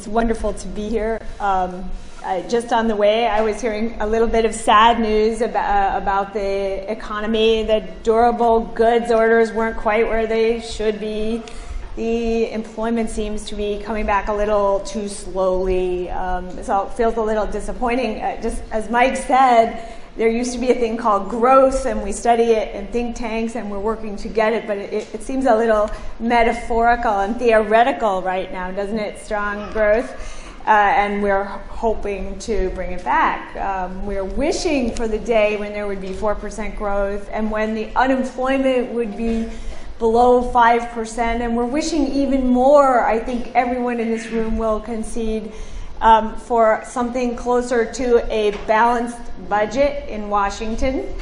It's wonderful to be here. Um, uh, just on the way, I was hearing a little bit of sad news about, uh, about the economy. That durable goods orders weren't quite where they should be. The employment seems to be coming back a little too slowly. Um, so it feels a little disappointing. Uh, just as Mike said, there used to be a thing called growth, and we study it in think tanks, and we're working to get it, but it, it seems a little metaphorical and theoretical right now, doesn't it? Strong growth. Uh, and we're hoping to bring it back. Um, we're wishing for the day when there would be 4% growth and when the unemployment would be below 5%, and we're wishing even more. I think everyone in this room will concede um, for something closer to a balanced budget in Washington,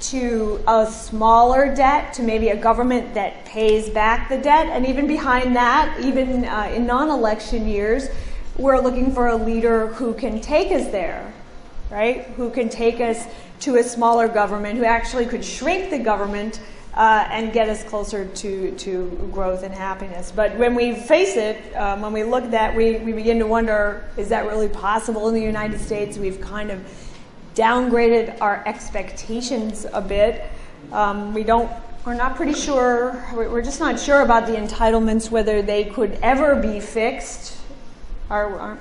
to a smaller debt, to maybe a government that pays back the debt, and even behind that, even uh, in non election years, we're looking for a leader who can take us there, right? Who can take us to a smaller government, who actually could shrink the government uh, and get us closer to, to growth and happiness. But when we face it, um, when we look at that, we, we begin to wonder is that really possible in the United States? We've kind of downgraded our expectations a bit. Um, we don't, we're not pretty sure, we're just not sure about the entitlements, whether they could ever be fixed. Our,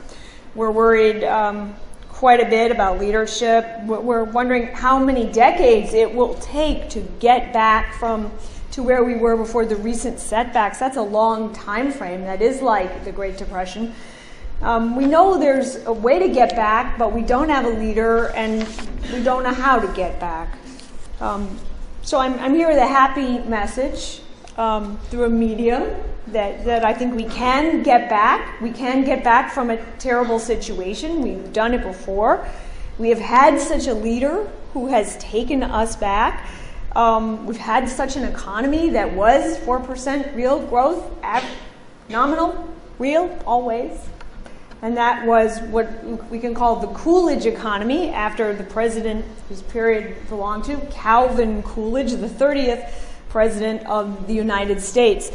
we're worried. Um, quite a bit about leadership. We're wondering how many decades it will take to get back from to where we were before the recent setbacks. That's a long time frame. That is like the Great Depression. Um, we know there's a way to get back, but we don't have a leader and we don't know how to get back. Um, so I'm, I'm here with a happy message um, through a medium that, that I think we can get back. We can get back from a terrible situation. We've done it before. We have had such a leader who has taken us back. Um, we've had such an economy that was 4% real growth, ab- nominal, real, always. And that was what we can call the Coolidge economy after the president whose period belonged to, Calvin Coolidge, the 30th president of the United States.